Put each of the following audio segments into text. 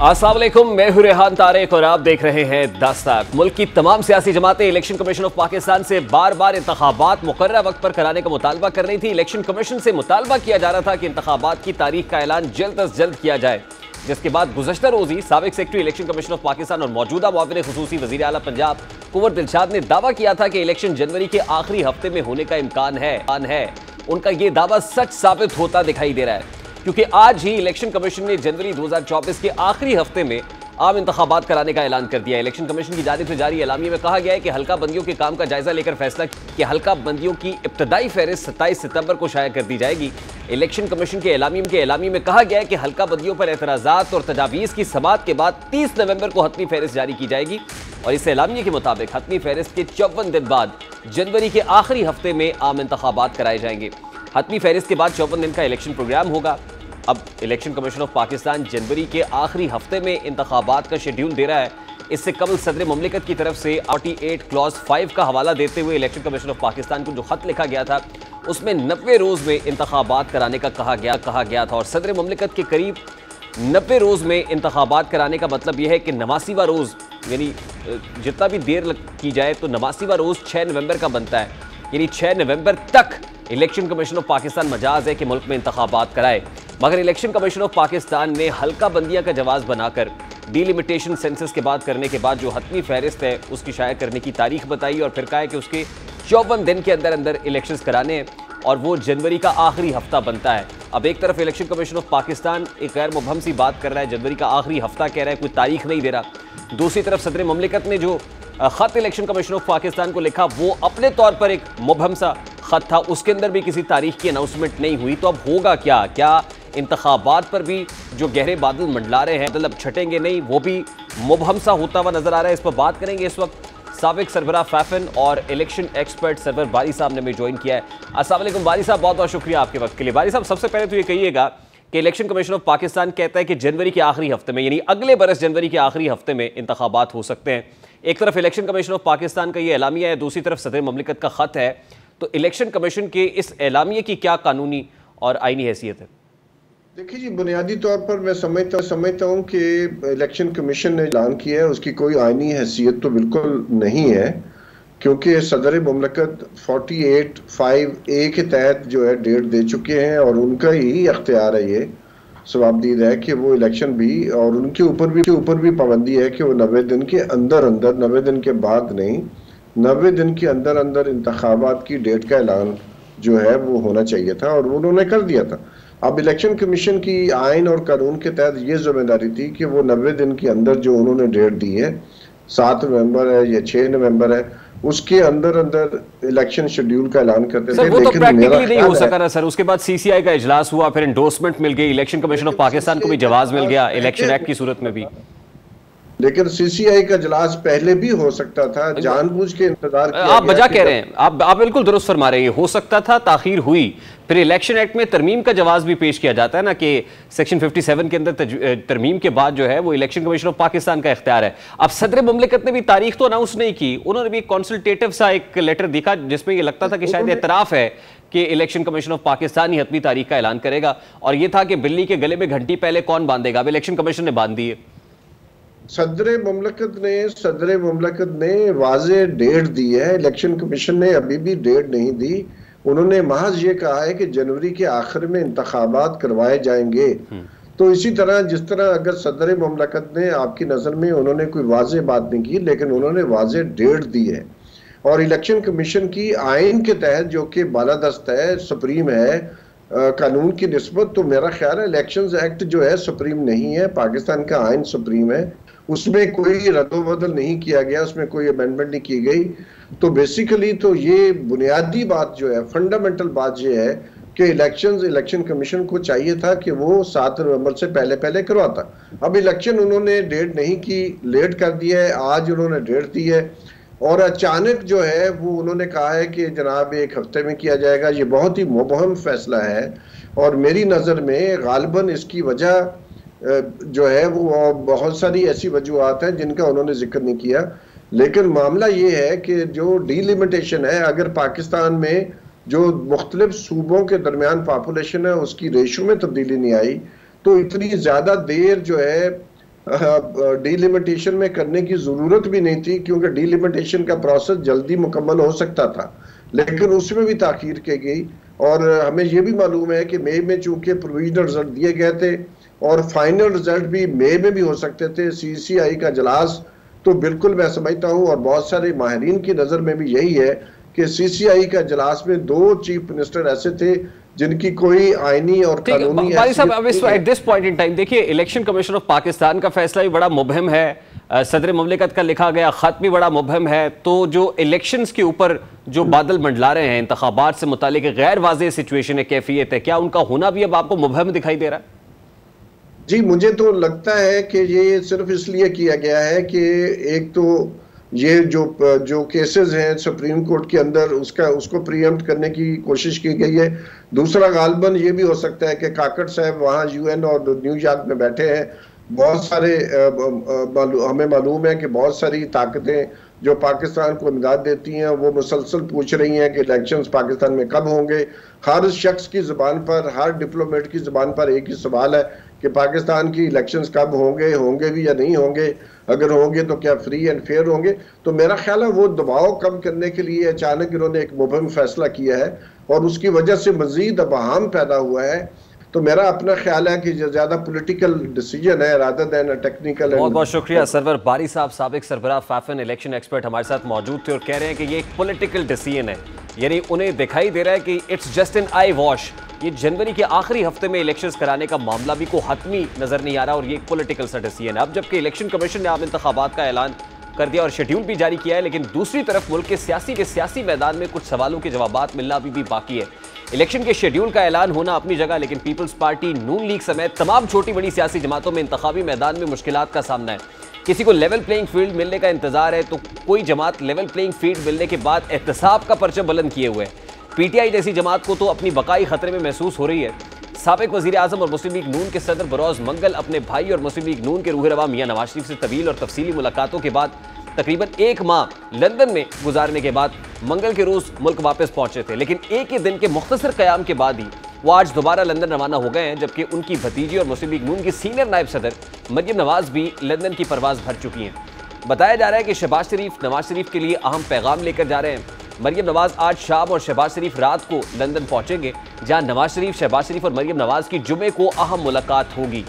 असलम मैं हूँ रेहान तारेक और आप देख रहे हैं दस्तक। मुल्क की तमाम सियासी जमातें इलेक्शन कमीशन ऑफ़ पाकिस्तान से बार बार इंतबात मुकर्रा वक्त पर कराने का मुतालबा कर रही थी। इलेक्शन कमीशन से मुतालबा किया जा रहा था कि इंतबात की तारीख का ऐलान जल्द अज जल्द किया जाए, जिसके बाद गुजशत रोज ही सबक secretary election commission of Pakistan और मौजूदा मुआविन खसूसी वजी अला पंजाब कुंवर दिलशाद ने दावा किया था कि इलेक्शन जनवरी के आखिरी हफ़्ते में होने का इम्कान है। उनका ये दावा सच साबित होता दिखाई दे रहा है। क्योंकि आज ही इलेक्शन कमीशन ने जनवरी 2024 के आखिरी हफ़्ते में आम इंतबात कराने का ऐलान कर दिया इलेक्शन कमीशन की जारी से जारी एलामी में कहा गया है कि हल्का बंदियों के काम का जायजा लेकर फैसला कि हल्का बंदियों की इब्तदाई फहरिस्त सत्ताईस सितंबर को शाया कर दी जाएगी। इलेक्शन कमीशन के एलामी के एलामी में कहा गया है कि हल्का बंदियों पर एतराज़ात और तजावीज़ की समात के बाद तीस नवंबर को हतमी फहरिस्त जारी की जाएगी और इस एलामिया के मुताबिक हतमी फहरिस्त के चौवन दिन बाद जनवरी के आखिरी हफ़्ते में आम इंतबात कराए जाएँगे। हतमी फहरिस्त के बाद चौवन दिन का इलेक्शन प्रोग्राम होगा। अब इलेक्शन कमीशन ऑफ़ पाकिस्तान जनवरी के आखिरी हफ़्ते में इंतबात का शेड्यूल दे रहा है। इससे कबल सदर ममलिकत की तरफ़ से फोर्टी एट क्लॉज फाइव का हवाला देते हुए इलेक्शन कमीशन ऑफ़ पाकिस्तान को जो खत लिखा गया था, उसमें नब्बे रोज़ में इंतबात कराने का कहा गया कहा गया था। और सदर ममलिकत के करीब नब्बे रोज़ में इंतबात कराने का मतलब यह है कि नवासीवा रोज़, यानी जितना भी देर की जाए तो नवासीवा रोज़ छः नवंबर का बनता है। यानी छः नवंबर तक इलेक्शन कमीशन ऑफ़ पाकिस्तान मजाज है कि मुल्क में इंतबात कराए। मगर इलेक्शन कमीशन ऑफ़ पाकिस्तान ने हल्का बंदियाँ का जवाब बनाकर डीलिमिटेशन सेंसस के बाद करने के बाद जो हतमी फहरिस्त है, उसकी शाया करने की तारीख बताई और फिर कहा है कि उसके चौवन दिन के अंदर अंदर इलेक्शन कराने हैं और वो जनवरी का आखिरी हफ़्ता बनता है। अब एक तरफ़ इलेक्शन कमीशन ऑफ़ पाकिस्तान एक गैर मुबहम सी बात कर रहा है, जनवरी का आखिरी हफ़्ता कह रहा है, कोई तारीख नहीं दे रहा। दूसरी तरफ़ सदर ममलिकत ने जो ख़त इलेक्शन कमीशन ऑफ़ पाकिस्तान को लिखा, वो अपने तौर पर एक मुबहम सा ख़त था। उसके अंदर भी किसी तारीख की अनाउंसमेंट नहीं हुई। तो अब होगा क्या? क्या इंतबात पर भी जो गहरे बादल मंडला रहे हैं मतलब छटेंगे नहीं, वो भी मुबहम सा होता हुआ नज़र आ रहा है। इस पर बात करेंगे इस वक्त सबक सरबरा फैफन और इलेक्शन एक्सपर्ट सरवर बारी साहब ने हमें ज्वाइन किया है। असल बारी साहब, बहुत बहुत शुक्रिया आपके वक्त के लिए। बारी साहब, सबसे पहले तो ये कहिएगा कि इलेक्शन कमीशन ऑफ़ पाकिस्तान कहता है कि जनवरी के आखिरी हफ़्ते में, यानी अगले बरस जनवरी के आखिरी हफ़्ते में इंतबात हो सकते हैं। एक तरफ़ इलेक्शन कमीशन ऑफ़ पाकिस्तान का ये एलामिया है, दूसरी तरफ़ सदर ममलिकत का ख़त है। तो इलेक्शन कमीशन के इस एलामिया की क्या कानूनी और आइनी हैसियत है? देखिए जी, बुनियादी तौर पर मैं समझता समझता हूँ कि इलेक्शन कमीशन ने ऐलान किया है उसकी कोई आइनी हैसियत तो बिल्कुल नहीं है, क्योंकि सदर ममलकत 48 फाइव ए के तहत जो है डेट दे चुके हैं और उनका ही अख्तियार है ये। सवाबदीद है कि वो इलेक्शन भी और उनके ऊपर भी ऊपर भी पाबंदी है कि वो नबे दिन के अंदर अंदर नबे दिन के बाद नहीं नबे दिन के अंदर अंदर इंतबात की डेट का ऐलान जो है वो होना चाहिए था और उन्होंने कर दिया था। अब इलेक्शन कमीशन की आइन और कानून के तहत ये ज़िम्मेदारी थी कि वो नब्बे दिन के अंदर जो उन्होंने डेट दी है सात नवंबर है या छह नवंबर है उसके अंदर अंदर इलेक्शन शेड्यूल का ऐलान करते सर, थे वो तो लेकिन प्रैक्टिकली नहीं हो सका ना सर। उसके बाद सीसीआई का इजलास हुआ फिर एंडोर्समेंट मिल गई इलेक्शन कमीशन ऑफ़ पाकिस्तान को भी जवाब मिल गया इलेक्शन एक्ट की सूरत में भी। लेकिन सीसीआई का इजलास पहले भी हो सकता था जानबूझ के इंतज़ार आप बजा कह रहे हैं। आप आप बिल्कुल दुरुस्त फरमा रहे हैं। हो सकता था ताखिर हुई। फिर इलेक्शन एक्ट में तरमीम का जवाब भी पेश किया जाता है ना कि सेक्शन 57 के अंदर तरमीम के बाद जो है वो इलेक्शन कमीशन ऑफ़ पाकिस्तान का इख्तियार है। अब सदर ममलिकत ने भी तारीख तो अनाउंस नहीं की। उन्होंने भी कॉन्सल्टेटिव सा एक लेटर दिखा जिसमें ये लगता था कि शायद एतराफ़ है कि इलेक्शन कमीशन ऑफ़ पाकिस्तान ही हतमी तारीख का ऐलान करेगा। और ये था कि बिल्ली के गले में घंटी पहले कौन बांधेगा? अब इलेक्शन कमीशन ने बाँध दी है। सदर ममलकत ने सदर ममलकत ने वाज डेट दी है। इलेक्शन कमीशन ने अभी भी डेट नहीं दी। उन्होंने महज ये कहा है कि जनवरी के आखिर में इंतबात करवाए जाएँगे। हम्म। तो इसी तरह जिस तरह अगर सदर ममलकत ने आपकी नज़र में उन्होंने कोई वाज बात नहीं की लेकिन उन्होंने वाज डेट दी है। और इलेक्शन कमीशन की आइन के तहत जो कि बालादस्त है सुप्रीम है कानून की नस्बत तो मेरा ख्याल है इलेक्शन एक्ट जो है सुप्रीम नहीं है। पाकिस्तान का आइन सुप्रीम है। उसमें कोई रद्दबदल नहीं किया गया, उसमें कोई अमेंडमेंट नहीं की गई। तो बेसिकली तो ये बुनियादी बात जो है फंडामेंटल बात ये है कि इलेक्शन इलेक्शन कमीशन को चाहिए था कि वो सात नवंबर से पहले पहले करवाता। अब इलेक्शन उन्होंने डेट नहीं की लेट कर दिया है, आज उन्होंने डेट दी है। और अचानक जो है, वो उन्होंने कहा है कि जनाब एक हफ़्ते में किया जाएगा। ये बहुत ही मुबहम फैसला है। और मेरी नज़र में गालबन इसकी वजह जो है, वो बहुत सारी ऐसी वजूहत हैं जिनका उन्होंने ज़िक्र नहीं किया। लेकिन मामला ये है कि जो डीलिमिटेशन है, अगर पाकिस्तान में जो मुख्तलिफ़ सूबों के दरमियान पॉपुलेशन है, उसकी रेशो में तब्दीली नहीं आई तो इतनी ज़्यादा देर जो है डीलिमिटेशन में करने की ज़रूरत भी नहीं थी, क्योंकि डीलिमिटेशन का प्रोसेस जल्दी मुकम्मल हो सकता था। लेकिन उसमें भी ताखीर की गई, और हमें यह भी मालूम है कि मई में चूँकि प्रोविजनल रिज़ल्ट दिए गए थे और फाइनल रिज़ल्ट भी मई में भी हो सकते थे। सीसीआई का जलास तो बिल्कुल मैं समझता हूँ और बहुत सारे माहरीन की नज़र में भी यही है कि सीसीआई का जलास में दो चीफ मिनिस्टर ऐसे थे जिनकी कोई आईनी और कानूनी at this point in time देखिए इलेक्शन कमीशन ऑफ़ पाकिस्तान का फैसला भी बड़ा मुबहम है। सदर ममलिकत का लिखा गया ख़त भी बड़ा मुबहम है। तो जो इलेक्शंस के ऊपर जो बादल मंडला रहे हैं इंतबात से मुतालिक गैर वाज सिचुएशन है कैफियत है। क्या उनका होना भी अब आपको मुबहम दिखाई दे रहा है? जी, मुझे तो लगता है कि ये सिर्फ़ इसलिए किया गया है कि एक तो ये जो जो केसेस हैं सुप्रीम कोर्ट के अंदर, उसका, उसको प्रियम्प्ट करने की कोशिश की गई है। दूसरा गालबन ये भी हो सकता है कि काकड़ साहब वहाँ यूएन और न्यूयॉर्क में बैठे हैं। बहुत सारे हमें मालूम है कि बहुत सारी ताकतें जो पाकिस्तान को इमदाद देती हैं, वो मुसलसल पूछ रही हैं कि इलेक्शंस पाकिस्तान में कब होंगे। हर शख्स की ज़बान पर, हर डिप्लोमेट की ज़बान पर एक ही सवाल है कि पाकिस्तान की इलेक्शंस कब होंगे होंगे भी या नहीं होंगे, अगर होंगे तो क्या फ्री एंड फेयर होंगे? तो मेरा ख्याल है वो दबाव कम करने के लिए अचानक इन्होंने एक मुबम फैसला किया है और उसकी वजह से मजीद अबहम पैदा हुआ है। तो मेरा अपना ख्याल है कि ज़्यादा पॉलिटिकल डिसीज़न है रादर देन टेक्निकल बहुत बहुत शुक्रिया सरवर बारी साहब, सबक सरबरा फैफन इलेक्शन एक्सपर्ट हमारे साथ मौजूद थे और कह रहे हैं कि ये एक पॉलिटिकल डिसीज़न है। यानी उन्हें दिखाई दे रहा है कि it's just an eye wash ये जनवरी के आखिरी हफ़्ते में इलेक्शंस कराने का मामला भी को हतमी नज़र नहीं आ रहा और ये पोलिटिकल सा डिसीज़न है अब जबकि इलेक्शन कमीशन ने आम इंतबात का ऐलान कर दिया और शेड्यूल भी जारी किया है, लेकिन दूसरी तरफ़ मुल्क के सियासी के सियासी मैदान में कुछ सवालों के जवाब मिलना अभी भी बाकी है। इलेक्शन के शेड्यूल का ऐलान होना अपनी जगह, लेकिन पीपल्स पार्टी नून लीग समेत तमाम छोटी बड़ी सियासी जमातों में इंतबी मैदान में मुश्किल का सामना है। किसी को लेवल प्लेइंग फ़ील्ड मिलने का इंतज़ार है तो कोई जमात लेवल प्लेइंग फ़ील्ड मिलने के बाद एहतसाब का परचम बुलंद किए हुए पीटीआई जैसी जमात को तो अपनी बकाई खतरे में महसूस हो रही है। सबक वजी अजम और मुस्लिम लीग नून के सदर बरोज मंगल अपने भाई और मुस्लिम लीग नून के रूह रवा मियाँ नवाज़ शरीफ से तवील और तफसीली मुलाकातों के बाद तकरीबन एक माह लंदन में गुजारने के बाद मंगल के रोज मुल्क वापस पहुँचे थे। लेकिन एक ही दिन के मुख्तर क्याम के बाद ही वो आज दोबारा लंदन रवाना हो गए हैं, जबकि उनकी भतीजी और मुस्लिम लीग नून की सीनियर नायब सदर मरियम नवाज़ भी लंदन की परवाज भर चुकी हैं। बताया जा रहा है कि शहबाज शरीफ, नवाज़ शरीफ के लिए अहम पैगाम लेकर जा रहे हैं। मरियम नवाज़ आज शाम और शहबाज शरीफ रात को लंदन पहुँचेंगे, जहाँ नवाज़ शरीफ, शहबाज शरीफ और मरियम नवाज़ की जुमे को अहम मुलाकात होगी।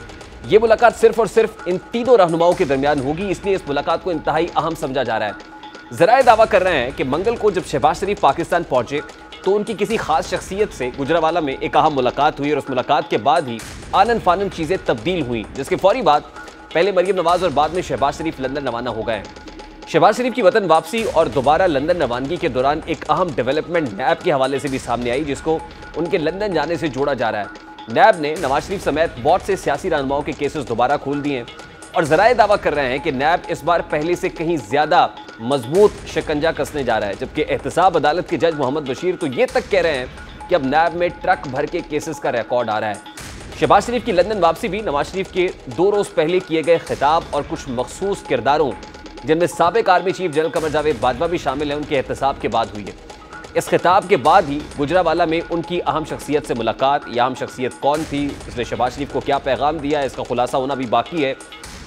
ये मुलाकात सिर्फ़ और सिर्फ़ इन तीनों रहनुमाओं के दरमियान होगी, इसलिए इस मुलाकात को इंतहाई अहम समझा जा रहा है। जराए दावा कर रहे हैं कि मंगल को जब शहबाज शरीफ पाकिस्तान पहुँचे तो उनकी किसी खास शख्सियत से गुजरावाला में एक अहम मुलाकात हुई और उस मुलाकात के बाद ही आनंद फानन चीज़ें तब्दील हुई, जिसके फौरी बाद पहले मरियम नवाज़ और बाद में शहबाज शरीफ लंदन रवाना हो गए। शहबाज शरीफ की वतन वापसी और दोबारा लंदन रवानगी के दौरान एक अहम डेवलपमेंट नैब के हवाले से भी सामने आई, जिसको उनके लंदन जाने से जोड़ा जा रहा है। नैब ने नवाज़ शरीफ समेत बहुत से सियासी रहनुमाओं के केसेस दोबारा खोल दिए और जराए दावा कर रहे हैं कि नैब इस बार पहले से कहीं ज़्यादा मज़बूत शिकंजा कसने जा रहा है, जबकि एहतसाब अदालत के जज मोहम्मद बशीर तो ये तक कह रहे हैं कि अब नैब में ट्रक भर के केसेस का रिकॉर्ड आ रहा है। शहबाज शरीफ की लंदन वापसी भी नवाज़ शरीफ के दो रोज पहले किए गए खिताब और कुछ मखसूस किरदारों, जिनमें सबक army chief general Qamar Javed Bajwa भी शामिल हैं, उनके एहतसाब के बाद हुई है। इस खिताब के बाद ही गुजरावाला में उनकी अहम शख्सियत से मुलाकात, या अहम शख्सियत कौन थी उसने शहबाज शरीफ को क्या पैगाम दिया इसका खुलासा होना भी बाकी है।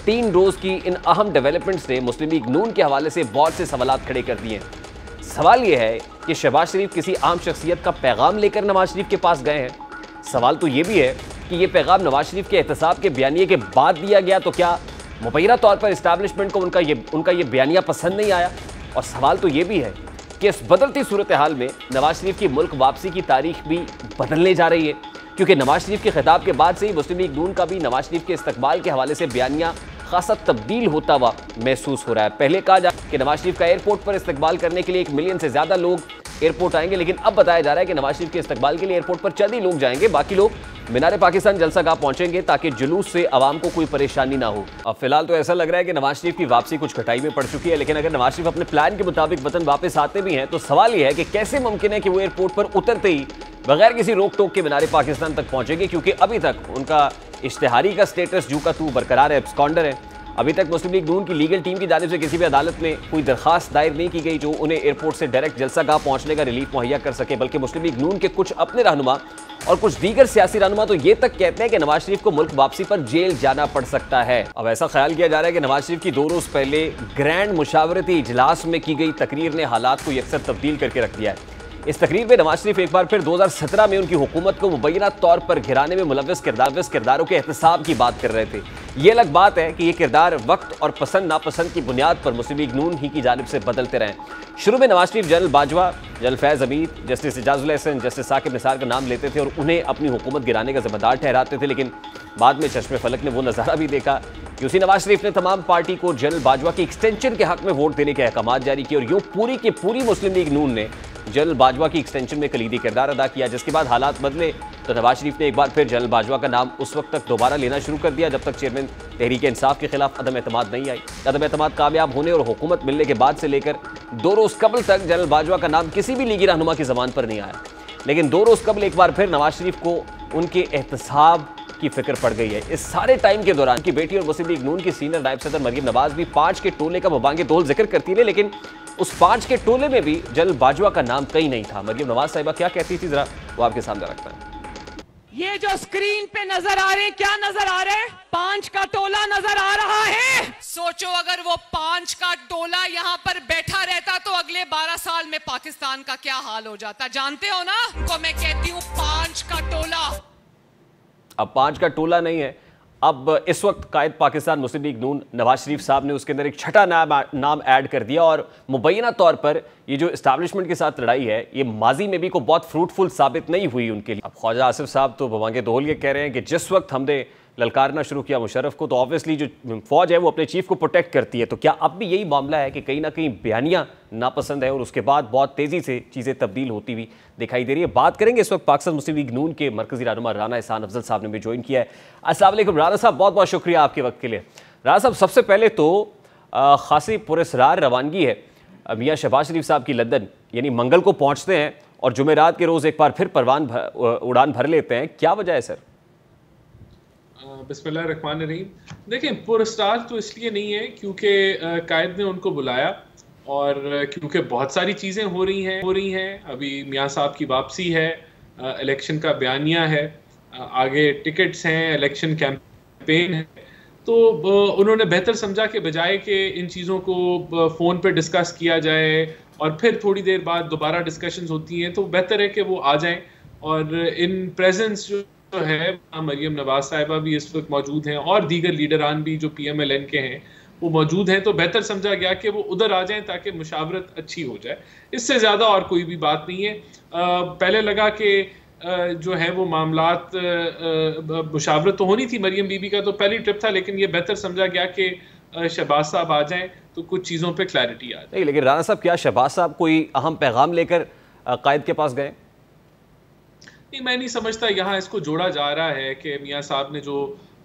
तीन रोज़ की इन अहम डेवलपमेंट्स ने मुस्लिम लीग नून के हवाले से बहुत से सवाल खड़े कर दिए। हैं सवाल यह है कि शहबाज शरीफ किसी आम शख्सियत का पैगाम लेकर नवाज़ शरीफ के पास गए हैं। सवाल तो ये भी है कि यह पैगाम नवाज़ शरीफ के एहतसाब के बयानिए के बाद दिया गया तो क्या मुबैना तौर पर इस्टेब्लिशमेंट को उनका ये उनका ये बयानिया पसंद नहीं आया? और सवाल तो ये भी है कि इस बदलती सूरत हाल में नवाज़ शरीफ की मुल्क वापसी की तारीख भी बदलने जा रही है। क्योंकि नवाज़ शरीफ के खिताब के बाद से ही मुस्लिम लीग नून का भी नवाज़ शरीफ के इस्तबाल के हवाले से बयानिया खासा तब्दील होता हुआ महसूस हो रहा है। पहले कहा जा कि नवाज़ शरीफ का एयरपोर्ट पर इस्तेबाल करने के लिए एक मिलियन से ज़्यादा लोग एयरपोर्ट आएँगे, लेकिन अब बताया जा रहा है कि नवाज़ शरीफ के इस्तकबाल के लिए एयरपोर्ट पर चंद ही लोग जाएँगे। बाकी लोग मीनार पाकिस्तान जलसा गाह पहुँचेंगे ताकि जुलूस से आवाम को कोई परेशानी ना हो। अब फ़िलहाल तो ऐसा लग रहा है कि नवाज़ शरीफ की वापसी कुछ कटाई में पड़ चुकी है, लेकिन अगर नवाज़ शरीफ अपने प्लान के मुताबिक वतन वापस आते भी हैं तो सवाल यह है कि कैसे मुमकिन है कि वो एयरपोर्ट पर उतरते ही बगैर किसी रोक टोक के मीनार पाकिस्तान तक पहुँचेंगे, क्योंकि अभी तक उनका इश्तहारी का स्टेटस जू का तू बरकरार है स्कॉन्डर है। अभी तक मुस्लिम लीग नून की लीगल टीम की जानब से किसी भी अदालत में कोई दरखास्त दायर नहीं की गई जो उन्हें एयरपोर्ट से डायरेक्ट जलसा गाह पहुँचने का रिलीफ मुहैया कर सके, बल्कि मुस्लिम लीग नून के कुछ अपने रहनुमा और कुछ दीगर सियासी रहनुमा तो ये तक कहते हैं कि नवाज़ शरीफ को मुल्क वापसी पर जेल जाना पड़ सकता है। अब ऐसा ख्याल किया जा रहा है कि नवाज़ शरीफ की दो रोज पहले ग्रैंड मुशावरती इजलास में की गई तकरीर ने हालात को यकसर तब्दील करके रख दिया है। इस तकरीर में नवाज़ शरीफ एक बार फिर 2017 में उनकी हुकूमत को मुबैना तौर पर घिराने में मुलविस किरदार किरदारों के एहतसाब की बात कर रहे थे। ये अलग बात है कि ये किरदार वक्त और पसंद, नापसंद की बुनियाद पर मुस्लिम लीग नून ही की जानब से बदलते रहे। शुरू में Nawaz Sharif general Bajwa, general Faiz Amir, justice Ejazul Hasan justice Saqib Nisar का नाम लेते थे और उन्हें अपनी हुकूमत गिराने का जिम्मेदार ठहराते थे, लेकिन बाद में चश्मे फलक ने वो नज़ारा भी देखा। कि उसी नवाज़ शरीफ ने तमाम पार्टी को जनरल बाजवा की एक्सटेंशन के हक में वोट देने के अहकाम जारी किए और यूँ पूरी की पूरी मुस्लिम लीग नून ने जनरल बाजवा की एक्सटेंशन में कलीदी किरदार अदा किया, जिसके बाद हालात बदले। तो नवाज़ शरीफ ने एक बार फिर जनरल बाजवा का नाम उस वक्त तक दोबारा लेना शुरू कर दिया, जब तक चेयरमैन तहरीक इंसाफ के खिलाफ अदम अतमाद नहीं आई। अदम अतमाद कामयाब होने और हुकूमत मिलने के बाद से लेकर दो रोज़ कबल तक जनरल बाजवा का नाम किसी भी लीगी रहनुमा की जबान पर नहीं आया। लेकिन दो रोज़ कबल एक बार फिर नवाज़ शरीफ को उनके एहतसाब की फ़िक्र पड़ गई है। इस सारे टाइम के दौरान की बेटी और मुस्लिम लीग नून की सीनियर नायब सदर मरीम नवाज़ भी पाँच के टोले का मुबांगे तोल ज़िक्र करती है लेकिन उस पाँच के टोले में भी जल बाजवा का नाम कहीं नहीं था। मरियम नवाज़ साहिबा क्या कहती थी? जरा वो आपके सामने रखता है। ये जो स्क्रीन पे नज़र आ रहे क्या नज़र आ रहे पाँच का टोला नज़र आ रहा है। सोचो अगर वो पाँच का टोला यहाँ पर बैठा रहता तो अगले बारह साल में पाकिस्तान का क्या हाल हो जाता। जानते हो ना? को मैं कहती हूँ पाँच का टोला। अब पाँच का टोला नहीं है। अब इस वक्त कायद पाकिस्तान मुस्लिम लीग नून नवाज़ शरीफ साहब ने उसके अंदर एक छठा नाम नाम ऐड कर दिया और मुबैना तौर पर ये जो इस्टेब्लिशमेंट के साथ लड़ाई है, ये माजी में भी को बहुत फ्रूटफुल साबित नहीं हुई उनके लिए। अब ख्वाजा आसिफ साहब तो भवानगे दोहल ये कह रहे हैं कि जिस वक्त हमने ललकारना शुरू किया मुशरफ को तो ऑब्वियसली जो फौज है वो अपने चीफ को प्रोटेक्ट करती है। तो क्या अब भी यही मामला है कि कहीं ना कहीं बयानियाँ नापसंद है और उसके बाद बहुत तेज़ी से चीज़ें तब्दील होती हुई दिखाई दे रही है। बात करेंगे इस वक्त पाकिस्तान मुस्लिम लीग नून के मरकजी रहनुमा राना एहसान अफजल साहब ने भी ज्वाइन किया है। असल राना साहब, बहुत बहुत शुक्रिया आपके वक्त के लिए। राना साहब, सबसे पहले तो खासी पुरसरार रवानगी है मियाँ शहबाज शरीफ साहब की लंदन, यानी मंगल को पहुँचते हैं और जुमेरात के रोज़ एक बार फिर परवान उड़ान भर लेते हैं। क्या वजह है, सर? बिस्मिल्लाह रहीम। देखें पुरस्कार तो इसलिए नहीं है क्योंकि कायद ने उनको बुलाया और क्योंकि बहुत सारी चीज़ें हो रही हैं, हो रही हैं। अभी मियाँ साहब की वापसी है इलेक्शन का बयानिया है आगे टिकट्स हैं, इलेक्शन कैंपेन है। तो उन्होंने बेहतर समझा के बजाय कि इन चीज़ों को फ़ोन पे डिस्कस किया जाए और फिर थोड़ी देर बाद दोबारा डिस्कशंस होती हैं तो बेहतर है कि वो आ जाएँ और इन प्रेजेंस जो है मरियम नवाज़ साहिबा भी इस वक्त मौजूद हैं और दीगर लीडरान भी जो पी एम एल एन के हैं वो मौजूद हैं। तो बेहतर समझा गया कि वो उधर आ जाएँ ताकि मुशावरत अच्छी हो जाए। इससे ज़्यादा और कोई भी बात नहीं है। आ, पहले लगा कि जो है वो मामला मुशावरत तो होनी थी मरियम बीबी का तो पहली ट्रिप था लेकिन ये बेहतर समझा गया कि शहबाज साहब आ जाएँ तो कुछ चीज़ों पे क्लैरिटी आ जाए। लेकिन राना साहब क्या शहबाज साहब कोई अहम पैगाम लेकर कायद के पास गए? नहीं, मैं नहीं समझता यहाँ इसको जोड़ा जा रहा है कि मियाँ साहब ने जो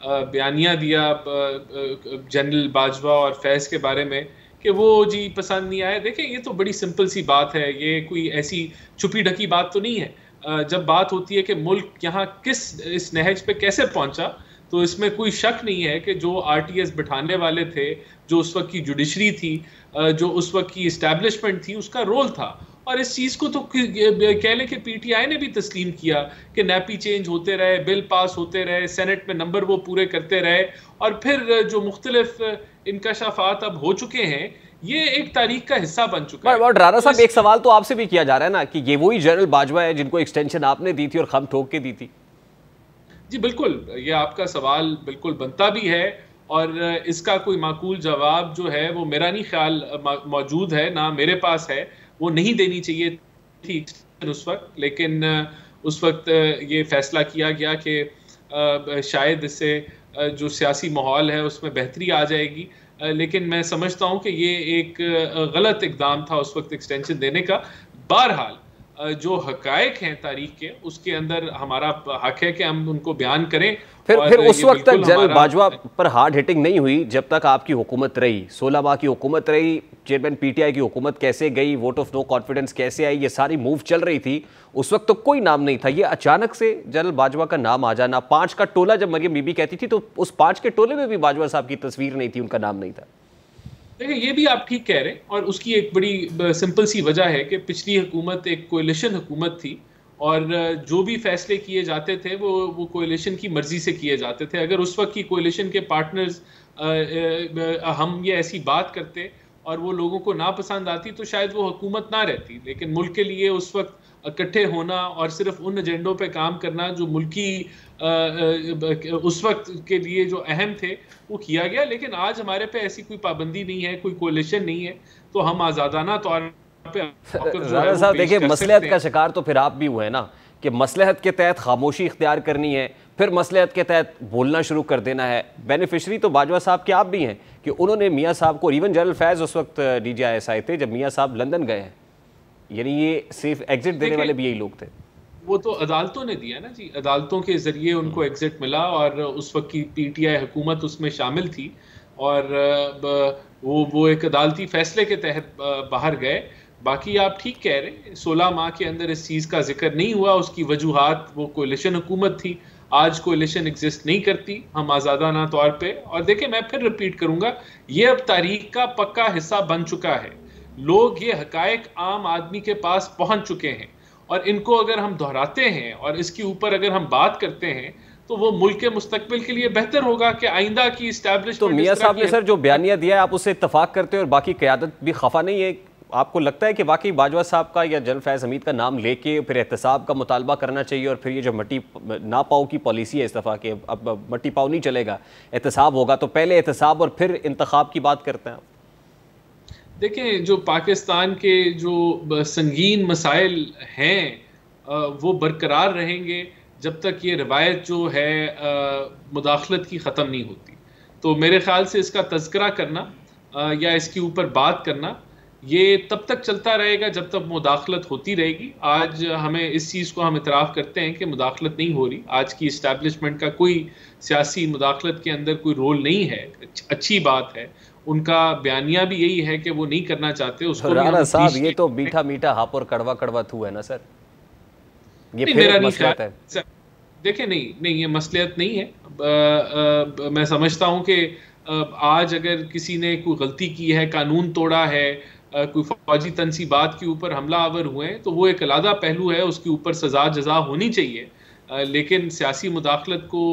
बयानिया दिया जनरल बाजवा और फैज़ के बारे में, कि वो जी पसंद नहीं आया। देखें, ये तो बड़ी सिंपल सी बात है, ये कोई ऐसी छुपी ढकी बात तो नहीं है। जब बात होती है कि मुल्क यहाँ किस, इस नहज पे कैसे पहुँचा तो इसमें कोई शक नहीं है कि जो आरटीएस बिठाने वाले थे, जो उस वक्त की जुडिशरी थी जो उस वक्त की इस्टेब्लिशमेंट थी, उसका रोल था। और इस चीज़ को तो कह लें कि पीटीआई ने भी तस्लीम किया कि नैपी चेंज होते रहे बिल पास होते रहे सेनेट में नंबर वो पूरे करते रहे। और फिर जो मुख्तलिफ़ इनकशाफात अब हो चुके हैं ये एक तारीख का हिस्सा बन चुका है। राना साहब एक सवाल तो आपसे भी किया जा रहा है ना कि ये वही जनरल बाजवा है जिनको एक्सटेंशन आपने दी थी और खम ठोक के दी थी। जी बिल्कुल ये आपका सवाल बिल्कुल बनता भी है और इसका कोई माकूल जवाब जो है वो मेरा नहीं ख्याल मौजूद है ना मेरे पास है। वो नहीं देनी चाहिए थी उस वक्त, लेकिन उस वक्त ये फैसला किया गया कि शायद इससे जो सियासी माहौल है उसमें बेहतरी आ जाएगी। लेकिन मैं समझता हूँ कि ये एक गलत इकदाम था उस वक्त एक्सटेंशन देने का। बहरहाल जो हकायक हैं तारीख के उसके अंदर हमारा हक है कि हम उनको बयान करें फिर फिर उस वक्त तक जनरल बाजवा पर हार्ड हिटिंग नहीं हुई जब तक आपकी हुकूमत रही। सोलह माह की हुकूमत रही चेयरमैन पीटीआई की हुकूमत कैसे गई वोट ऑफ़ नो कॉन्फिडेंस कैसे आई ये सारी मूव चल रही थी। उस वक्त तो कोई नाम नहीं था। ये अचानक से जनरल बाजवा का नाम आ जाना पाँच का टोला जब मरियम बीबी कहती थी तो उस पाँच के टोले में भी बाजवा साहब की तस्वीर नहीं थी उनका नाम नहीं था। देखिए, ये भी आप ठीक कह रहे हैं और उसकी एक बड़ी सिंपल सी वजह है कि पिछली हुकूमत एक कोलिशन हुकूमत थी और जो भी फैसले किए जाते थे, वो वो कोलिशन की मर्ज़ी से किए जाते थे। अगर उस वक्त की कोलिशन के पार्टनर्स हम ये ऐसी बात करते और वो लोगों को नापसंद आती तो शायद वो हुकूमत ना रहती। लेकिन मुल्क के लिए उस वक्त इकट्ठे होना और सिर्फ़ उन एजेंडों पे काम करना जो मुल्की उस वक्त के लिए जो अहम थे वो किया गया। लेकिन आज हमारे पे ऐसी कोई पाबंदी नहीं है कोई कोलिशन नहीं है तो हम आज़ादाना तौर साहब देखिए मसलहत का शिकार तो फिर आप भी हुए ना कि मसलहत के तहत खामोशी इख्तियार करनी है फिर मसलहत के तहत बोलना शुरू कर देना है। बेनिफिशरी तो बाजवा साहब के आप भी हैं कि उन्होंने मियाँ साहब को इवन जनरल फैज़ उस वक्त डी जी आई एस आए थे जब मियाँ साहब लंदन गए हैं। यानी ये सेफ़ एग्जिट देने वाले भी यही लोग थे। वो तो अदालतों ने दिया ना जी। अदालतों के ज़रिए उनको एग्जिट मिला और उस वक्त की पीटीआई हुकूमत उसमें शामिल थी और वो वो एक अदालती फैसले के तहत बाहर गए। बाकी आप ठीक कह रहे हैं सोलह माह के अंदर इस चीज़ का ज़िक्र नहीं हुआ। उसकी वजूहत वो कोलिशन हुकूमत थी। आज कोलिशन एग्जिस्ट नहीं करती हम आज़ादाना तौर पे। और देखें मैं फिर रिपीट करूँगा ये अब तारीख का पक्का हिस्सा बन चुका है। लोग ये हकायक आम आदमी के पास पहुँच चुके हैं और इनको अगर हम दोहराते हैं और इसके ऊपर अगर हम बात करते हैं तो वो मुल्क के मुस्तकबिल के लिए बेहतर होगा कि आइंदा की स्टैब्लिश तो मियाँ साहब ने सर जो बयानिया दिया है आप उससे इतफाक करते हैं और बाकी क्यादत भी खफा नहीं है। आपको लगता है कि वाकई बाजवा साहब का या जल फैज़ हमीद का नाम लेके फिर एहतसाब का मुतालबा करना चाहिए और फिर ये जो मट्टी ना पाओ की पॉलिसी है इस दफ़ा के अब मट्टी पाओ नहीं चलेगा एहतसाब होगा। तो पहले एहतसाब और फिर इंतखब की बात करते हैं देखें जो पाकिस्तान के जो संगीन मसाइल हैं वो बरकरार रहेंगे जब तक ये रवायत जो है मुदाखलत की ख़त्म नहीं होती। तो मेरे ख्याल से इसका तस्करा करना या इसके ऊपर बात करना, ये तब तक चलता रहेगा जब तक मुदाखलत होती रहेगी। आज हमें इस चीज़ को हम इतराफ़ करते हैं कि मुदाखलत नहीं हो रही। आज की इस्टेब्लिशमेंट का कोई सियासी मुदाखलत के अंदर कोई रोल नहीं है। अच्छी बात है। उनका बयानिया भी यही है कि वो नहीं करना चाहते उसको राना साहब ये तो मीठा मीठा हाप और कड़वा कड़वा थू है ना सर? ये नहीं, मेरा नहीं है। देखे नहीं नहीं ये मसलियत नहीं है। आ, आ, मैं समझता हूँ कि आज अगर किसी ने कोई गलती की है कानून तोड़ा है कोई फौजी तनसीबात के ऊपर हमला आवर हुए तो वो एक अलादा पहलू है उसके ऊपर सजा जजा होनी चाहिए। लेकिन सियासी मुदाखलत को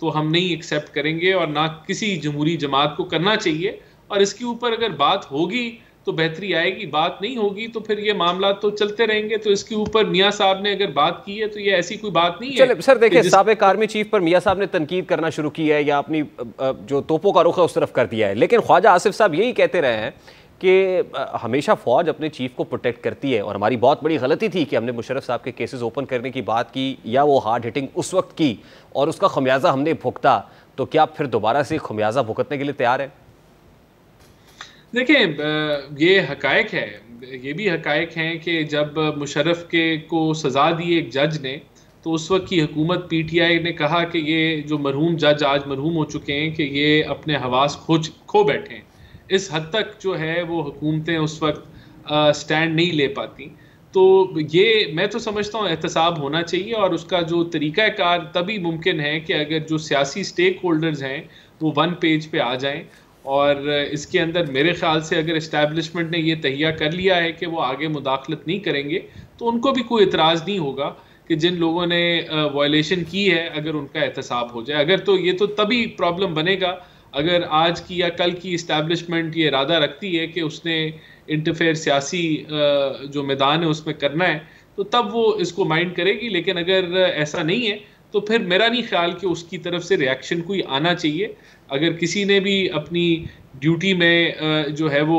तो हम नहीं एक्सेप्ट करेंगे और ना किसी जमहूरी जमात को करना चाहिए। और इसके ऊपर अगर बात होगी तो बेहतरी आएगी बात नहीं होगी तो फिर ये मामला तो चलते रहेंगे। तो इसके ऊपर मियाँ साहब ने अगर बात की है तो ये ऐसी कोई बात नहीं है सर देखिए सबक आर्मी चीफ पर मियाँ साहब ने तनकीद करना शुरू की है या अपनी जो तोपों का रुख है उस तरफ़ कर दिया है। लेकिन ख्वाजा आसिफ साहब यही कहते रहे हैं कि हमेशा फ़ौज अपने चीफ को प्रोटेक्ट करती है और हमारी बहुत बड़ी गलती थी कि हमने मुशरफ साहब के केसेस ओपन करने की बात की या वो हार्ड हिटिंग उस वक्त की और उसका खमियाजा हमने भुगता। तो क्या फिर दोबारा से खमियाजा भुगतने के लिए तैयार है? देखें ये हकायक है। ये भी हकायक हैं कि जब मुशरफ के को सज़ा दी एक जज ने तो उस वक्त की हुकूमत पीटीआई ने कहा कि ये जो मरहूम जज आज मरहूम हो चुके हैं कि ये अपने हवास खो खो बैठे हैं। इस हद तक जो है, वो हुकूमतें उस वक्त स्टैंड नहीं ले पाती। तो ये, मैं तो समझता हूँ, एहतसाब होना चाहिए और उसका जो तरीक़ाकार तभी मुमकिन है कि अगर जो सियासी स्टेक होल्डर्स हैं, वो वन पेज पे आ जाएँ। और इसके अंदर मेरे ख्याल से अगर इस्टेब्लिशमेंट ने ये तहिया कर लिया है कि वो आगे मुदाखलत नहीं करेंगे तो उनको भी कोई इतराज़ नहीं होगा कि जिन लोगों ने वायलेशन की है, अगर उनका एहतसाब हो जाए। अगर तो ये तो तभी प्रॉब्लम बनेगा, अगर आज की या कल की इस्टेब्लिशमेंट ये इरादा रखती है कि उसने इंटरफेयर सियासी जो मैदान है उसमें करना है तो तब वो इसको माइंड करेगी। लेकिन अगर ऐसा नहीं है तो फिर मेरा नहीं ख्याल कि उसकी तरफ़ से रिएक्शन कोई आना चाहिए। अगर किसी ने भी अपनी ड्यूटी में जो है वो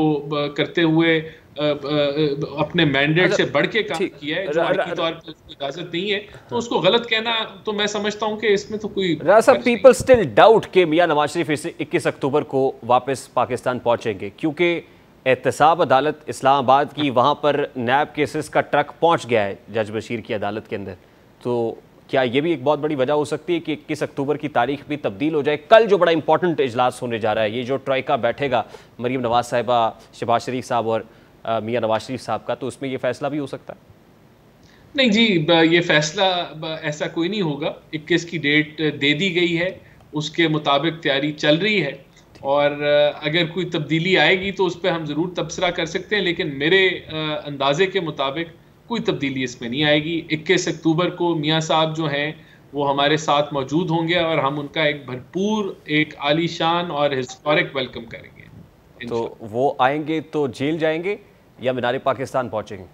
करते हुए अपने मैंडेट से बढ़ के काम किया है जो तौर पर इजाज़त नहीं है तो उसको गलत कहना तो मैं समझता हूँ कि इसमें तो कोई पीपल स्टिल डाउट के मियाँ नवाज़ शरीफ इसे इक्कीस अक्टूबर को वापस पाकिस्तान पहुँचेंगे क्योंकि एहतसाब अदालत इस्लामाबाद की वहाँ पर नैब केसेस का ट्रक पहुँच गया है जज बशीर की अदालत के अंदर। तो क्या ये भी एक बहुत बड़ी वजह हो सकती है कि इक्कीस अक्टूबर की तारीख भी तब्दील हो जाए? कल जो बड़ा इंपॉर्टेंट इजलास होने जा रहा है, ये जो ट्राइका बैठेगा मरीम नवाज़ साहिबा शबाज शरीफ साहब और मियाँ नवाज़ शरीफ साहब का तो उसमें ये फैसला भी हो सकता है? नहीं जी ये फैसला ऐसा कोई नहीं होगा। इक्कीस की डेट दे दी गई है, उसके मुताबिक तैयारी चल रही है। और अगर कोई तब्दीली आएगी तो उस पर हम ज़रूर तबसरा कर सकते हैं, लेकिन मेरे अंदाजे के मुताबिक कोई तब्दीली इसमें नहीं आएगी। इक्कीस अक्टूबर को मियाँ साहब जो हैं वो हमारे साथ मौजूद होंगे और हम उनका एक भरपूर एक आलीशान और हिस्टोरिक वेलकम करेंगे। तो वो आएँगे तो जेल जाएँगे या मीनार पाकिस्तान पहुँचेंगे?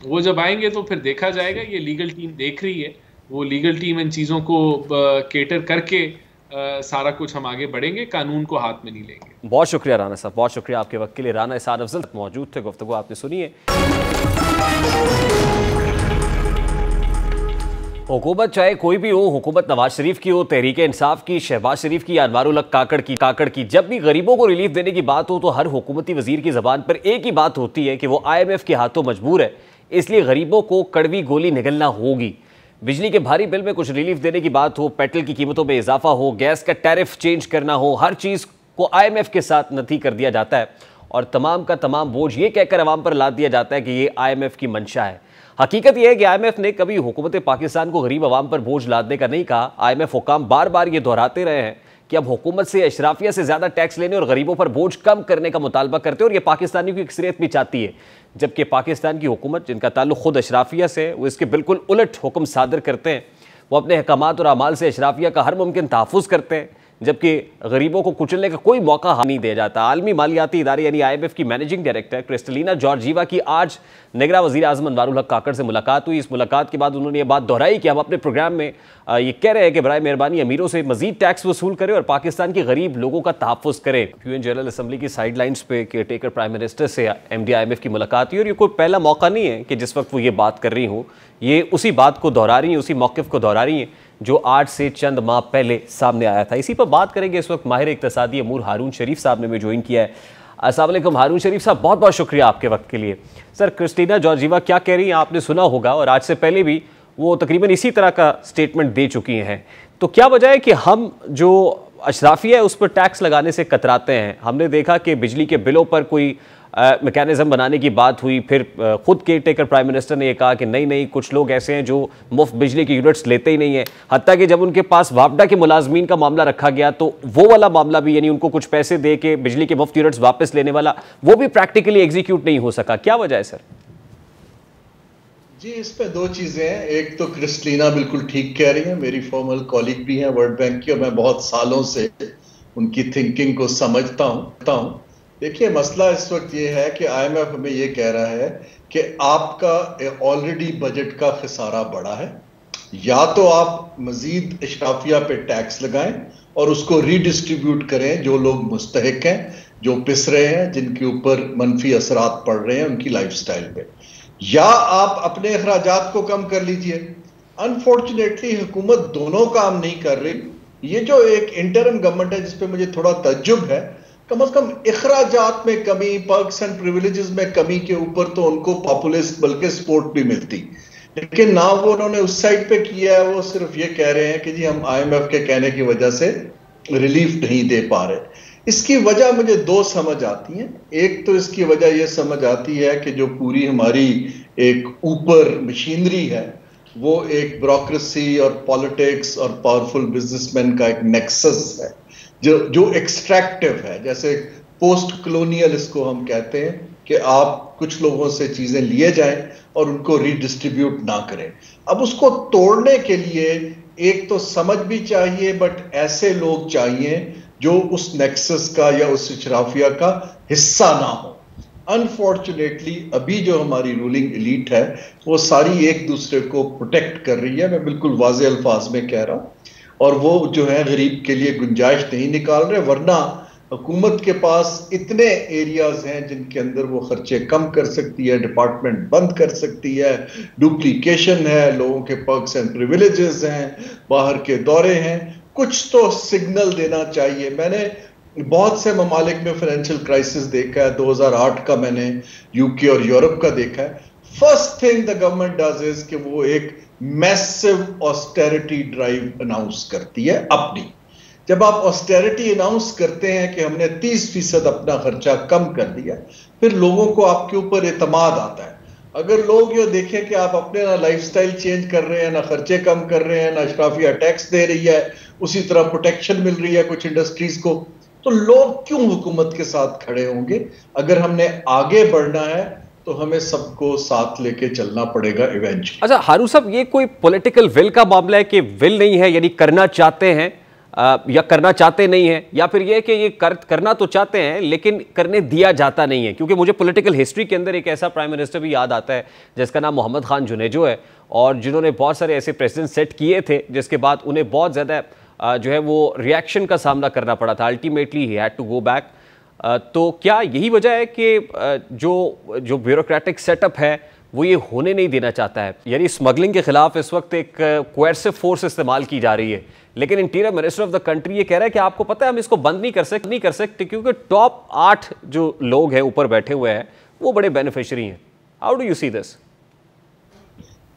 वो जब आएँगे तो फिर देखा जाएगा ये लीगल टीम देख रही है। वो लीगल टीम इन चीज़ों को केटर करके आ, सारा कुछ हम आगे बढ़ेंगे कानून को हाथ में नहीं लेंगे। बहुत शुक्रिया राना साहब बहुत शुक्रिया आपके वक्त के लिए। राना इसाद अफजल मौजूद थे गुफ्तु आपने सुनिए हुकूमत चाहे कोई भी हो, हुकूमत नवाज़ शरीफ की हो, तहरीक इंसाफ की, शहबाज शरीफ की या काकड़ की काकड़ की, जब भी गरीबों को रिलीफ देने की बात हो तो हर हुकूमती वज़ीर की जबान पर एक ही बात होती है कि वो आई एम एफ़ के हाथों मजबूर है। इसलिए गरीबों को कड़वी गोली निगलना होगी। बिजली के भारी बिल में कुछ रिलीफ देने की बात हो, पेट्रोल की कीमतों में इजाफा हो, गैस का टैरिफ चेंज करना हो, हर चीज़ को आईएमएफ के साथ नथी कर दिया जाता है। और तमाम का तमाम बोझ ये कहकर अवाम पर लाद दिया जाता है कि ये आईएमएफ की मंशा है। हकीकत यह है कि आईएमएफ ने कभी हुकूमत पाकिस्तान को गरीब आवाम पर बोझ लादने का नहीं कहा। आईएमएफ हुकाम बार बार ये दोहराते रहे हैं कि अब हुकूमत से, अशराफिया से ज़्यादा टैक्स लेने और गरीबों पर बोझ कम करने का मुतालबा करते हैं और ये पाकिस्तानी की अक्सरियत भी चाहती है। जबकि पाकिस्तान की हुकूमत, जिनका ताल्लुक खुद अशराफिया से वो इसके बिल्कुल उलट हुक्म सादर करते हैं। वो अपने अहकाम और अमाल से अशराफिया का हर मुमकिन तहफ़ करते हैं। जबकि गरीबों को कुचलने का कोई मौका नहीं दिया जाता। आलमी मालियाती इदारे यानी आई की मैनेजिंग डायरेक्टर क्रिस्टलिना जॉर्जीवा की आज नगरा वजी अजम अनवारुल हक काकड़ से मुलाकात हुई। इस मुलाकात के बाद उन्होंने ये बात दोहराई कि हम अपने प्रोग्राम में ये कह रहे हैं कि बर मेहरबानी अमीरों से मजीद टैक्स वसूल करें और पाकिस्तान के गरीब लोगों का तहफ़ करें। यू एन जनरल असम्बली की साइड लाइन्स पे के टेकर प्राइम मिनिस्टर से M D I M F की मुलाकात हुई और ये कोई पहला मौका नहीं है कि जिस वक्त वो ये बात कर रही हूँ। ये उसी बात को दोहरा रही हैं, उसी मौक़ को दोहरा रही हैं। जो आज से चंद माह पहले सामने आया था। इसी पर बात करेंगे इस वक्त माहिर इकतसादी अमूर हारून शरीफ साहब ने हमें ज्वाइन किया है। असलम हारून शरीफ साहब बहुत बहुत शुक्रिया आपके वक्त के लिए। सर, क्रिस्टीना जॉर्जीवा क्या कह रही हैं? आपने सुना होगा और आज से पहले भी वो तकरीबन इसी तरह का स्टेटमेंट दे चुकी हैं। तो क्या वजह है कि हम जो अशराफिया है, उस पर टैक्स लगाने से कतराते हैं? हमने देखा कि बिजली के बिलों पर कोई मैकेनिज़्म बनाने की बात हुई, फिर खुद केयर टेकर प्राइम मिनिस्टर ने यह कहा कि नहीं नहीं, कुछ लोग ऐसे हैं जो मुफ़्त बिजली की यूनिट्स लेते ही नहीं है। हती कि जब उनके पास वापडा के मुलाजमीन का मामला रखा गया तो वो वाला मामला भी, यानी उनको कुछ पैसे दे के बिजली के मुफ़्त यूनिट्स वापस लेने वाला, वो भी प्रैक्टिकली एग्जीक्यूट नहीं हो सका। क्या वजह है, सर? जी, इस पे दो चीज़ें हैं। एक तो क्रिस्टीना बिल्कुल ठीक कह रही है। मेरी फॉर्मल कॉलिग भी है वर्ल्ड बैंक की, और मैं बहुत सालों से उनकी थिंकिंग को समझता हूँ। देखिए, मसला इस वक्त ये है कि आईएमएफ हमें ये कह रहा है कि आपका ऑलरेडी बजट का खसारा बड़ा है। या तो आप मजीद इशाफिया पे टैक्स लगाएँ और उसको रीडिस्ट्रीब्यूट करें जो लोग मुस्तक हैं, जो पिस रहे हैं, जिनके ऊपर मनफी असरात पड़ रहे हैं उनकी लाइफ स्टाइल पे। या आप अपने अखराज को कम कर लीजिए। अनफॉर्चुनेटली हुकूमत दोनों काम नहीं कर रही। ये जो एक इंटरम गवर्नमेंट है जिसपे मुझे थोड़ा तजुब है कम अज कम अखराज में कमी, पर्क्स एंड प्रिविलेजेस में कमी के ऊपर तो उनको पॉपुलिस्ट बल्कि सपोर्ट भी मिलती। लेकिन ना वो उन्होंने उस साइड पे किया है, वो सिर्फ़ ये कह रहे हैं कि जी हम आईएमएफ के कहने की वजह से रिलीफ नहीं दे पा रहे। इसकी वजह मुझे दो समझ आती हैं। एक तो इसकी वजह यह समझ आती है कि जो पूरी हमारी एक ऊपर मशीनरी है, वो एक ब्रोक्रेसी और पॉलिटिक्स और पावरफुल बिजनेसमैन का एक नेक्सस है। जो जो एक्सट्रैक्टिव है, जैसे पोस्ट कलोनियल इसको हम कहते हैं कि आप कुछ लोगों से चीज़ें लिए जाएँ और उनको रीडिस्ट्रीब्यूट ना करें। अब उसको तोड़ने के लिए एक तो समझ भी चाहिए बट ऐसे लोग चाहिए जो उस नेक्सस का या उस शराफिया का हिस्सा ना हो। अनफॉर्चुनेटली अभी जो हमारी रूलिंग इलीट है, वो सारी एक दूसरे को प्रोटेक्ट कर रही है। मैं बिल्कुल वाज अल्फाज में कह रहा हूँ। और वो जो है गरीब के लिए गुंजाइश नहीं निकाल रहे, वरना हुकूमत के पास इतने एरियाज़ हैं जिनके अंदर वो खर्चे कम कर सकती है डिपार्टमेंट बंद कर सकती है डुप्लीकेशन है, लोगों के पर्क्स एंड प्रिविलेजेस हैं, बाहर के दौरे हैं। कुछ तो सिग्नल देना चाहिए। मैंने बहुत से ममालिक में फाइनेंशियल क्राइसिस देखा है। 2008 का मैंने यूके और यूरोप का देखा है। First thing the government does is कि वो एक मैसिव ऑस्टेरिटी ड्राइव अनाउंस करती है अपनी। जब आप ऑस्टेरिटी अनाउंस करते हैं कि हमने 30 फ़ीसद अपना खर्चा कम कर दिया, फिर लोगों को आपके ऊपर एतमाद आता है। अगर लोग ये देखें कि आप अपने ना लाइफस्टाइल चेंज कर रहे हैं, ना खर्चे कम कर रहे हैं, ना अशराफिया टैक्स दे रही है, उसी तरह प्रोटेक्शन मिल रही है कुछ इंडस्ट्रीज़ को तो लोग क्यों हुकूमत के साथ खड़े होंगे? अगर हमने आगे बढ़ना है तो हमें सबको साथ लेके चलना पड़ेगा इवेंचुअली अच्छा हारू साहब ये कोई पॉलिटिकल विल का मामला है कि विल नहीं है यानी करना चाहते हैं या करना चाहते नहीं है या फिर ये कि ये कर, करना तो चाहते हैं लेकिन करने दिया जाता नहीं है? क्योंकि मुझे पॉलिटिकल हिस्ट्री के अंदर एक ऐसा प्राइम मिनिस्टर भी याद आता है जिसका नाम मोहम्मद खान जुनेजो है और जिन्होंने बहुत सारे ऐसे प्रेसिडेंट सेट किए थे जिसके बाद उन्हें बहुत ज़्यादा जो है वो रिएक्शन का सामना करना पड़ा था। Ultimately he had to go back तो क्या यही वजह है कि जो जो ब्यूरोक्रेटिक सेटअप है, वो ये होने नहीं देना चाहता है? यानी स्मगलिंग के खिलाफ इस वक्त एक क्वेरसिव फोर्स इस्तेमाल की जा रही है। लेकिन interior minister of the country ये कह रहा है कि आपको पता है, हम इसको बंद नहीं कर सकते नहीं कर सकते, क्योंकि टॉप आठ जो लोग हैं, ऊपर बैठे हुए हैं, वो बड़े बेनिफिशरी हैं। How do you see this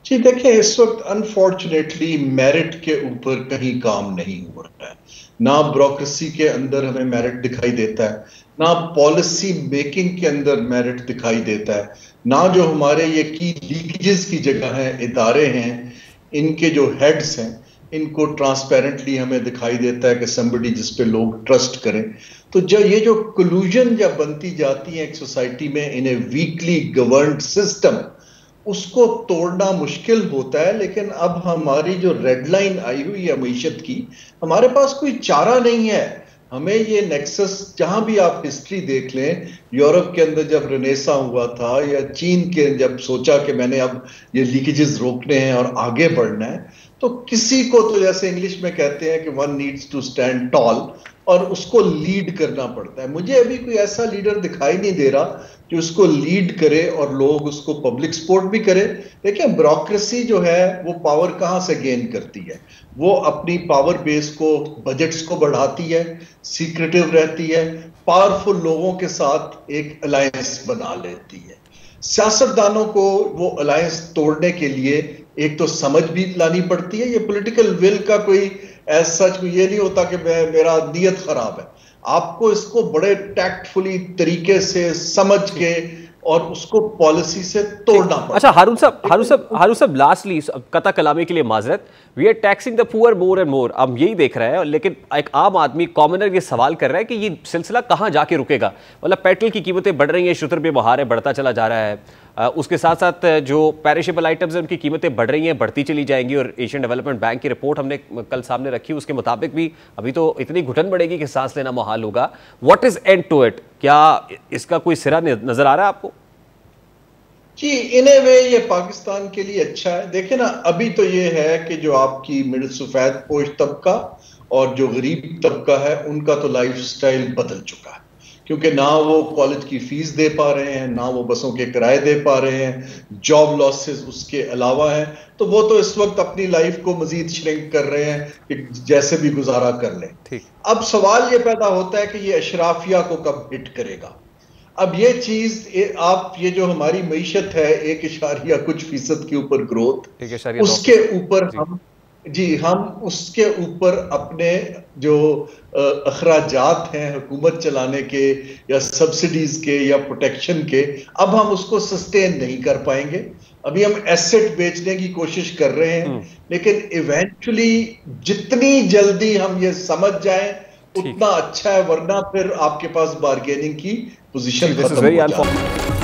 जी, देखिए, इस वक्त अनफॉर्चुनेटली मेरिट के ऊपर कहीं काम नहीं हो रहा है। ना ब्रोक्रेसी के अंदर हमें मेरिट दिखाई देता है ना पॉलिसी मेकिंग के अंदर मेरिट दिखाई देता है, ना जो हमारे ये की लीकेजेस की जगह है, इदारे हैं, इनके जो हेड्स हैं, इनको ट्रांसपेरेंटली हमें दिखाई देता है कि समबडी जिस पे लोग ट्रस्ट करें। तो जब ये जो कलूजन जब बनती जाती है एक सोसाइटी में in a weakly govern system उसको तोड़ना मुश्किल होता है, लेकिन अब हमारी जो रेड लाइन आई हुई है मीशत की, हमारे पास कोई चारा नहीं है। हमें ये नेक्सस जहाँ भी आप हिस्ट्री देख लें, यूरोप के अंदर जब रनेसा हुआ था या चीन के जब सोचा कि मैंने अब ये लीकेजेस रोकने हैं और आगे बढ़ना है तो किसी को तो जैसे इंग्लिश में कहते हैं कि one needs to stand tall और उसको लीड करना पड़ता है। मुझे अभी कोई ऐसा लीडर दिखाई नहीं दे रहा जो उसको लीड करे और लोग उसको पब्लिक सपोर्ट भी करे। देखिए ब्रोक्रेसी जो है, वो पावर कहाँ से गेन करती है? वो अपनी पावर बेस को बजट्स को बढ़ाती है सीक्रेटिव रहती है पावरफुल लोगों के साथ एक अलायंस बना लेती है। सियासतदानों को वो अलायंस तोड़ने के लिए एक तो समझ भी लानी पड़ती है। ये पॉलिटिकल विल का कोई एज सच ये नहीं होता कि मेरा नीयत खराब है। आपको इसको बड़े टैक्टफुली तरीके से समझ के और उसको पॉलिसी से तोड़ना पड़ा अच्छा हारून साहब हारून साहब हारून साहब लास्टली कथा कलामी के लिए माजरत we are taxing the poor more and more अब यही देख रहे हैं लेकिन एक आम आदमी कॉमनर ये सवाल कर रहा है कि ये सिलसिला कहाँ जाके रुकेगा? मतलब पेट्रोल की कीमतें बढ़ रही हैं शुतर बेबहार है बढ़ता चला जा रहा है। उसके साथ साथ जो पेरिशेबल आइटम्स हैं, उनकी कीमतें बढ़ रही हैं, बढ़ती चली जाएँगी और एशियन डेवलपमेंट बैंक की रिपोर्ट हमने कल सामने रखी, उसके मुताबिक भी अभी तो इतनी घुटन बढ़ेगी कि सांस लेना मुहाल होगा। What is end to it क्या इसका कोई सिरा नज़र आ रहा है आपको? जी इन वे ये पाकिस्तान के लिए अच्छा है। देखे ना, अभी तो ये है कि जो आपकी मिडिल सफ़ेद पोश तबका और जो गरीब तबका है, उनका तो लाइफ स्टाइल बदल चुका है। क्योंकि ना वो कॉलेज की फ़ीस दे पा रहे हैं ना वो बसों के किराए दे पा रहे हैं जॉब लॉसेस उसके अलावा है। तो वो तो इस वक्त अपनी लाइफ को मजीद श्रिंक कर रहे हैं कि जैसे भी गुजारा कर लें। अब सवाल ये पैदा होता है कि ये अशराफिया को कब हिट करेगा? अब ये चीज़ आप ये जो हमारी मीशत है एक इशारिया कुछ फ़ीसद के ऊपर ग्रोथ उसके ऊपर हम जी हम उसके ऊपर अपने जो अखराज हैं हुकूमत चलाने के या सब्सिडीज के या प्रोटेक्शन के अब हम उसको सस्टेन नहीं कर पाएँगे। अभी हम एसेट बेचने की कोशिश कर रहे हैं हम्म। लेकिन इवेंचुअली जितनी जल्दी हम ये समझ जाएँ उतना अच्छा है वरना फिर आपके पास बार्गेनिंग की पोजीशन खत्म हो जाती है।